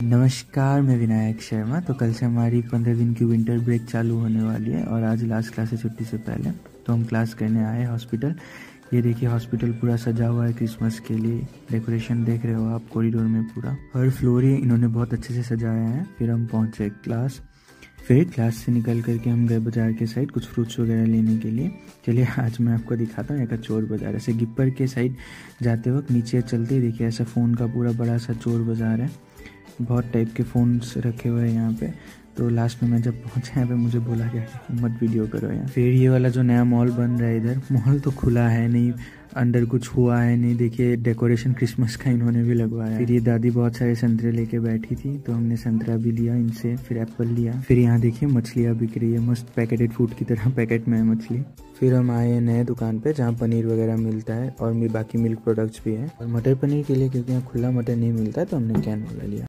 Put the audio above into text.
नमस्कार, मैं विनायक शर्मा। तो कल से हमारी पंद्रह दिन की विंटर ब्रेक चालू होने वाली है और आज लास्ट क्लास है छुट्टी से पहले। तो हम क्लास करने आए हॉस्पिटल ये देखिए हॉस्पिटल पूरा सजा हुआ है क्रिसमस के लिए। डेकोरेशन देख रहे हो आप कॉरिडोर में पूरा। हर फ्लोर ही इन्होंने बहुत अच्छे से सजाया है। फिर हम पहुँचे क्लास फिर क्लास से निकल करके हम गए बाज़ार के साइड कुछ फ्रूट्स वगैरह लेने के लिए। चलिए, आज मैं आपको दिखाता हूँ एक चोर बाज़ार। ऐसे गिप्पर के साइड जाते वक्त नीचे चलते ही देखिए ऐसा फ़ोन का पूरा बड़ा सा चोर बाज़ार है। बहुत टाइप के फ़ोन्स रखे हुए हैं यहाँ पे। तो लास्ट में मैं जब पहुँचा यहाँ पे, मुझे बोला गया कि मत वीडियो करो यहाँ। फिर ये वाला जो नया मॉल बन रहा है इधर मॉल तो खुला है नहीं, अंदर कुछ हुआ है नहीं। देखिए डेकोरेशन क्रिसमस का इन्होंने भी लगवाया फिर ये दादी बहुत सारे संतरे लेके बैठी थी तो हमने संतरा भी लिया, इनसे फिर एप्पल लिया। फिर यहाँ देखिए, मछलियाँ बिक रही है, मस्त पैकेटेड फ़ूड की तरह पैकेट में है मछली। फिर हम आए हैं नए दुकान पे, जहाँ पनीर वगैरह मिलता है, और बाकी मिल्क प्रोडक्ट्स भी है। और मटर पनीर के लिए, क्योंकि यहाँ खुला मटर नहीं मिलता है तो हमने कैन वाला लिया।